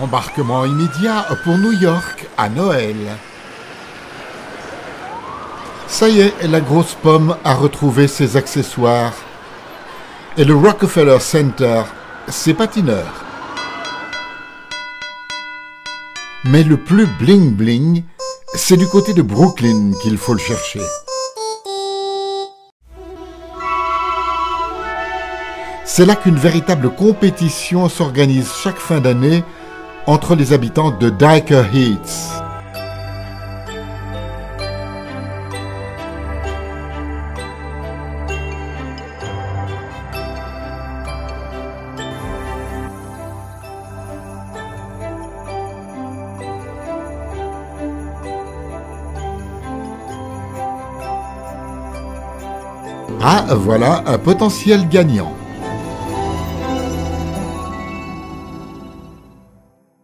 Embarquement immédiat pour New York à Noël. Ça y est, la grosse pomme a retrouvé ses accessoires. Et le Rockefeller Center, ses patineurs. Mais le plus bling-bling, c'est du côté de Brooklyn qu'il faut le chercher. C'est là qu'une véritable compétition s'organise chaque fin d'année entre les habitants de Dyker Heats. Ah, voilà un potentiel gagnant.